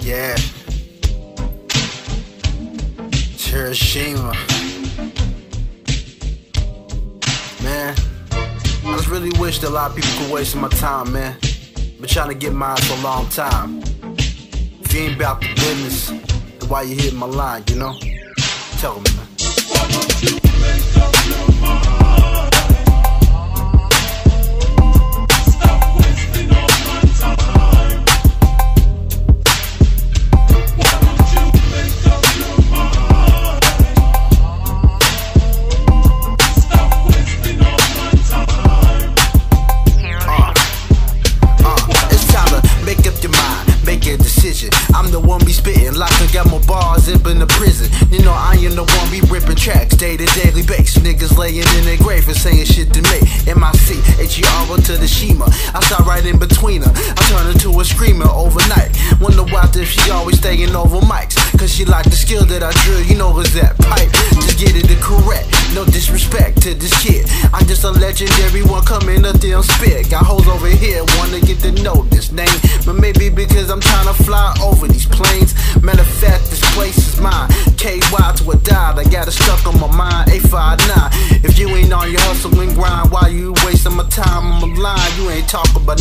Yeah. Heroshima. Man, I just really wish that a lot of people could waste my time, man. Been trying to get mine for a long time. If you ain't about the business, then why you hitting my line, you know? Tell me, man. A decision. I'm the one be spitting, locking got my bars up in the prison. You know I am the one be ripping tracks day to daily base. Niggas laying in their grave and saying shit to me. M-I-C, H-E-R-O to the Shima. I start right in between her. I turn into a screamer overnight. Wonder why if she always staying over mics. Cause she like the skill that I drill, you know what's that pipe. Just get it the correct. No disrespect to this kid. I'm just a legendary one coming up damn spit. Got hoes over here, wanna get to know this name. But maybe because I'm trying to fly over these planes. Matter of fact, this place is mine. KY to a dot, I got it stuck on my mind. 859. If you ain't on your hustle and grind, why you wasting my time on my line? You ain't talking about